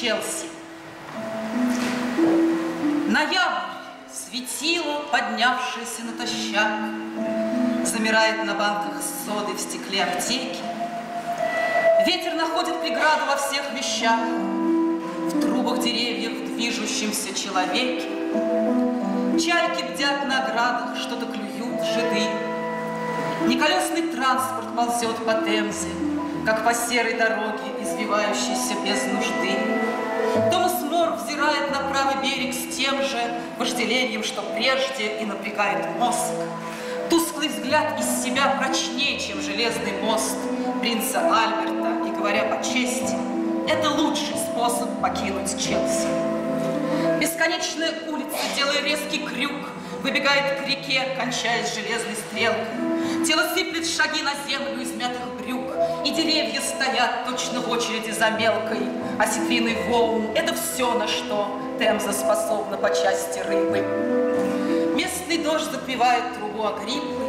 Челси. Ноябрь, светило, поднявшееся натощак, Замирает на банках соды в стекле аптеки. Ветер находит преграду во всех вещах, В трубах деревьев, в движущемся человеке. Чайки бдят на оградах, что-то клюют жиды. Неколесный транспорт ползет по Темзе, Как по серой дороге, извивающейся без нужды. Томас Мор взирает на правый берег с тем же вожделением, что прежде, и напрягает мозг. Тусклый взгляд из себя прочнее, чем железный мост принца Альберта, и, говоря по чести, это лучший способ покинуть Челси. Бесконечная улица, делая резкий крюк, выбегает к реке, кончаясь железной стрелкой. Тело сыплет шаги на землю из мятых брюк, и деревья стоят точно в очереди за мелкой осетриной волн. Это все, на что Темза способна по части рыбы. Местный дождь запивает трубу Агриппы.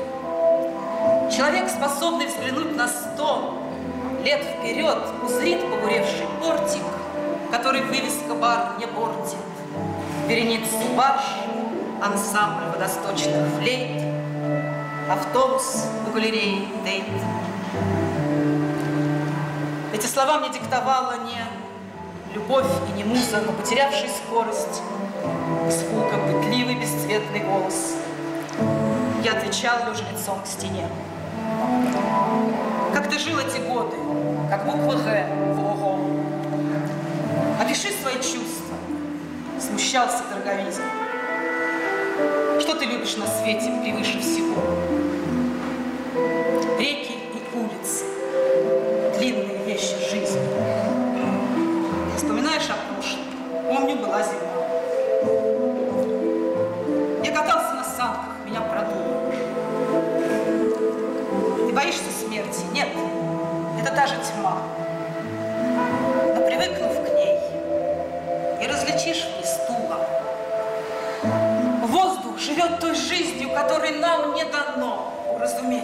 Человек, способный взглянуть на сто лет вперед, узрит погуревший портик, который вывеска бар не портит. Вереницу барж, ансамбль водосточных флейт, автобус у галереи Тейт. Эти слова мне диктовала не любовь и не муза, но потерявший скорость, звуком пытливый бесцветный голос. Я отвечал, лежа лицом к стене. Как ты жил эти годы, как буква «Г» в «Ого»? Опиши свои чувства. Смущался дороговизм. Что ты любишь на свете превыше продуло. Ты боишься смерти? Нет, это та же тьма. Но привыкнув к ней, и различишь в стула. Воздух живет той жизнью, которой нам не дано уразуметь.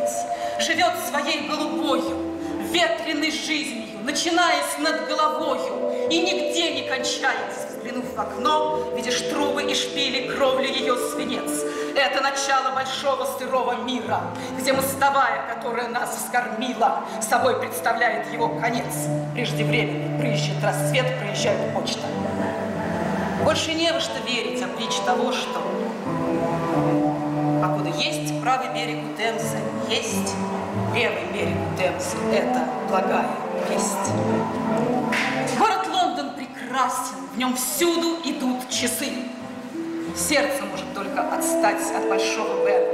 Живет своей голубою, ветреной жизнью, начинаясь над головою и нигде не кончаясь. Взглянув в окно, видишь трубы и шпили, кровли ее свинец. Это начало большого сырого мира, где мостовая, которая нас вскормила, собой представляет его конец. Преждевременный прыщет рассвет, проезжает почта. Больше не во что верить, а притч того, что покуда есть правый берег у Темзы, есть левый берег у Темзы. Это благая весть. Город Лондон прекрасен, в нем всюду идут часы. Сердце может только отстать от большого Бена.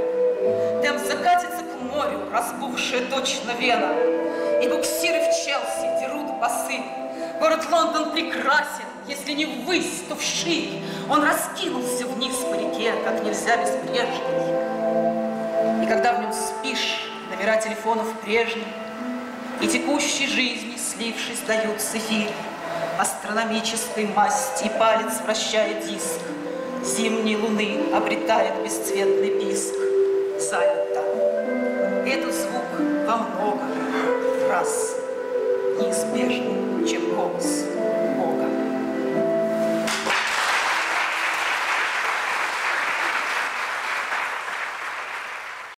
Темз закатится к морю, разбухшая точно вена, и буксиры в Челси дерут басы. Город Лондон прекрасен, если не ввысь, то вширь. Он раскинулся вниз по реке, как нельзя без прежней. И когда в нем спишь, номера телефонов прежние, и текущей жизни, слившись, дают с эфир астрономической масти, и палец вращает диск, зимней луны обретает бесцветный писк. Занято. Этот звук во много раз неизбежнее, чем голос.